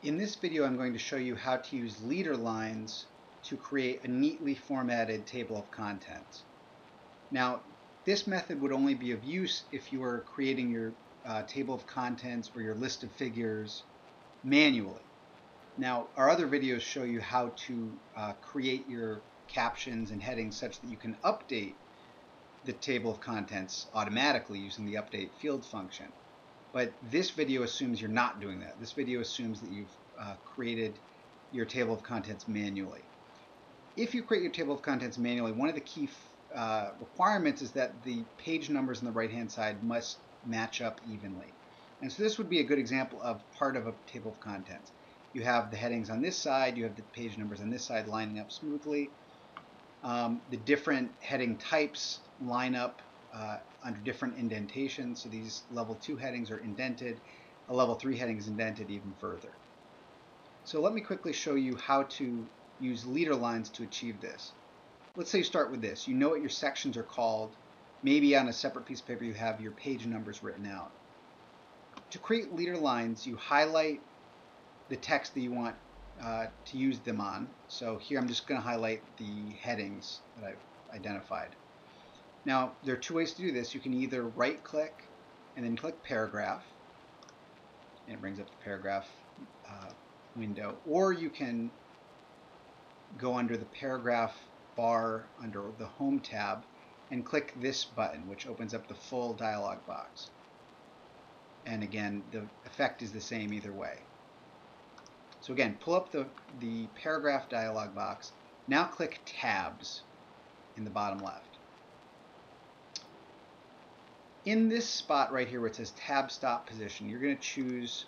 In this video I'm going to show you how to use leader lines to create a neatly formatted table of contents. Now this method would only be of use if you are creating your uh, table of contents or your list of figures manually. Now our other videos show you how to uh, create your captions and headings such that you can update the table of contents automatically using the update field function. But this video assumes you're not doing that. This video assumes that you've uh, created your table of contents manually. If you create your table of contents manually, one of the key uh, requirements is that the page numbers on the right hand side must match up evenly. And so this would be a good example of part of a table of contents. You have the headings on this side, you have the page numbers on this side lining up smoothly. Um, the different heading types line up uh, under different indentations. So these level 2 headings are indented. A level 3 heading is indented even further. So let me quickly show you how to use leader lines to achieve this. Let's say you start with this. You know what your sections are called. Maybe on a separate piece of paper you have your page numbers written out. To create leader lines, you highlight the text that you want uh, to use them on. So here I'm just going to highlight the headings that I've identified. Now, there are two ways to do this. You can either right click and then click paragraph, and it brings up the paragraph uh, window, or you can go under the paragraph bar under the home tab and click this button, which opens up the full dialog box. And again, the effect is the same either way. So again, pull up the, the paragraph dialog box. Now click tabs in the bottom left in this spot right here where it says tab stop position, you're going to choose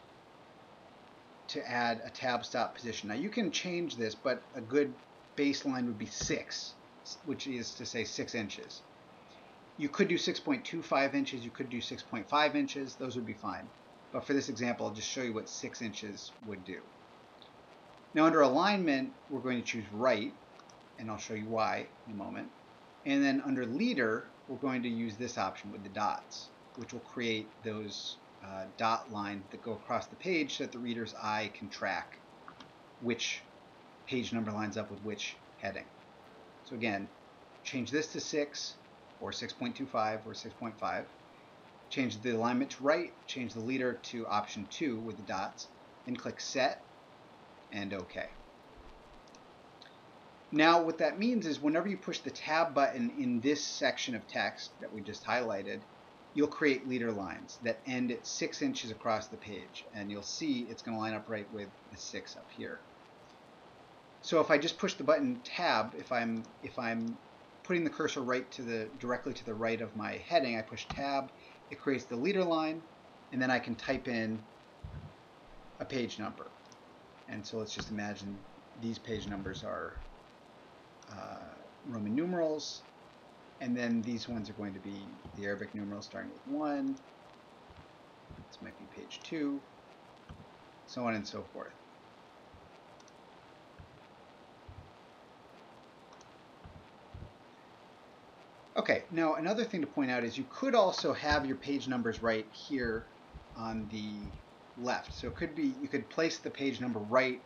to add a tab stop position. Now you can change this, but a good baseline would be 6, which is to say 6 inches. You could do 6.25 inches, you could do 6.5 inches, those would be fine. But for this example, I'll just show you what 6 inches would do. Now under alignment, we're going to choose right, and I'll show you why in a moment. And then under leader, we're going to use this option with the dots, which will create those uh, dot lines that go across the page so that the reader's eye can track which page number lines up with which heading. So again, change this to 6 or 6.25 or 6.5. Change the alignment to right, change the leader to option 2 with the dots, and click Set and OK. Now what that means is whenever you push the tab button in this section of text that we just highlighted, you'll create leader lines that end at six inches across the page. And you'll see it's going to line up right with the six up here. So if I just push the button tab, if I'm if I'm putting the cursor right to the directly to the right of my heading, I push tab, it creates the leader line, and then I can type in a page number. And so let's just imagine these page numbers are Uh, Roman numerals, and then these ones are going to be the Arabic numerals starting with 1. This might be page 2, so on and so forth. Okay, now another thing to point out is you could also have your page numbers right here on the left. So it could be, you could place the page number right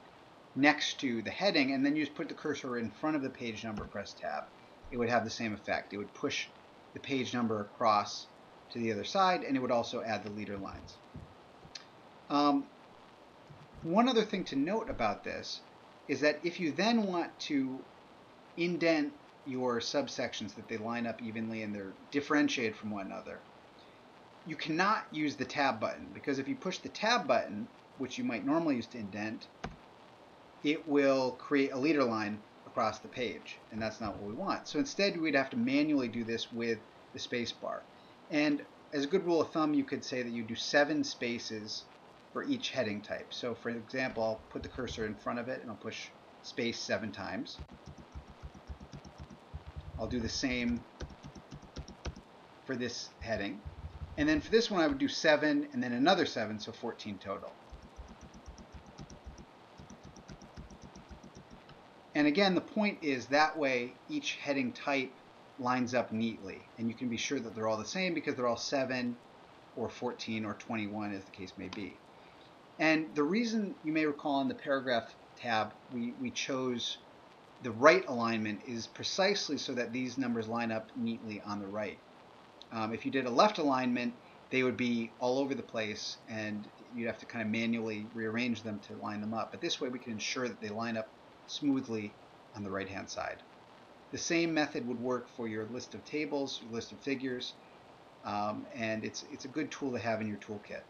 next to the heading, and then you just put the cursor in front of the page number, press tab. It would have the same effect. It would push the page number across to the other side, and it would also add the leader lines. Um, one other thing to note about this is that if you then want to indent your subsections that they line up evenly and they're differentiated from one another, you cannot use the tab button because if you push the tab button, which you might normally use to indent, it will create a leader line across the page, and that's not what we want. So instead, we'd have to manually do this with the space bar. And as a good rule of thumb, you could say that you do seven spaces for each heading type. So for example, I'll put the cursor in front of it and I'll push space seven times. I'll do the same for this heading. And then for this one, I would do seven and then another seven, so 14 total. And again, the point is that way each heading type lines up neatly. And you can be sure that they're all the same because they're all 7 or 14 or 21 as the case may be. And the reason you may recall in the paragraph tab, we, we chose the right alignment is precisely so that these numbers line up neatly on the right. Um, if you did a left alignment, they would be all over the place and you'd have to kind of manually rearrange them to line them up. But this way we can ensure that they line up smoothly on the right hand side. The same method would work for your list of tables, your list of figures, um, and it's, it's a good tool to have in your toolkit.